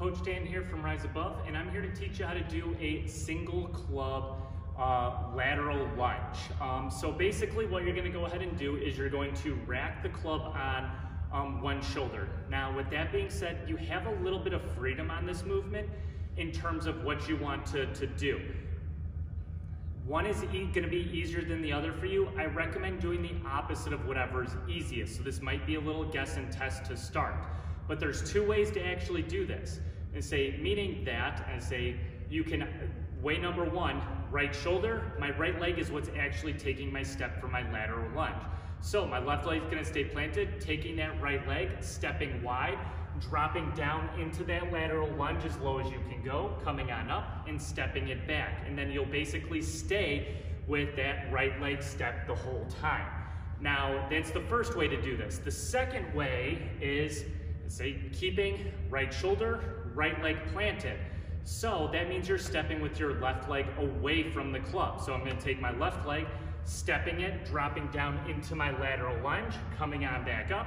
Coach Dan here from Rise Above, and I'm here to teach you how to do a single club uh, lateral lunge. Um, so basically what you're gonna go ahead and do is you're going to rack the club on um, one shoulder. Now with that being said, you have a little bit of freedom on this movement in terms of what you want to, to do. One is e gonna be easier than the other for you. I recommend doing the opposite of whatever is easiest. So this might be a little guess and test to start. But there's two ways to actually do this. And say, meaning that, and say, you can, way number one, right shoulder, my right leg is what's actually taking my step for my lateral lunge. So my left leg is gonna stay planted, taking that right leg, stepping wide, dropping down into that lateral lunge as low as you can go, coming on up and stepping it back. And then you'll basically stay with that right leg step the whole time. Now, that's the first way to do this. The second way is, say, keeping right shoulder, right leg planted. So that means you're stepping with your left leg away from the club. So I'm gonna take my left leg, stepping it, dropping down into my lateral lunge, coming on back up,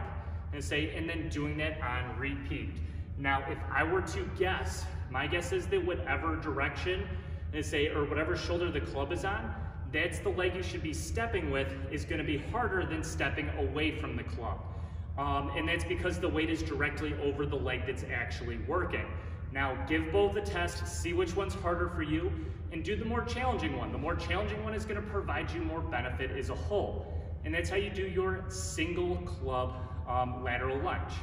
and say, and then doing that on repeat. Now, if I were to guess, my guess is that whatever direction, and say, or whatever shoulder the club is on, that's the leg you should be stepping with is gonna be harder than stepping away from the club. Um, and that's because the weight is directly over the leg that's actually working. Now, give both a test, see which one's harder for you, and do the more challenging one. The more challenging one is gonna provide you more benefit as a whole. And that's how you do your single club um, lateral lunge.